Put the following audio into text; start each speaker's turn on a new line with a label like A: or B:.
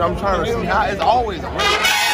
A: I'm trying to see how it's always a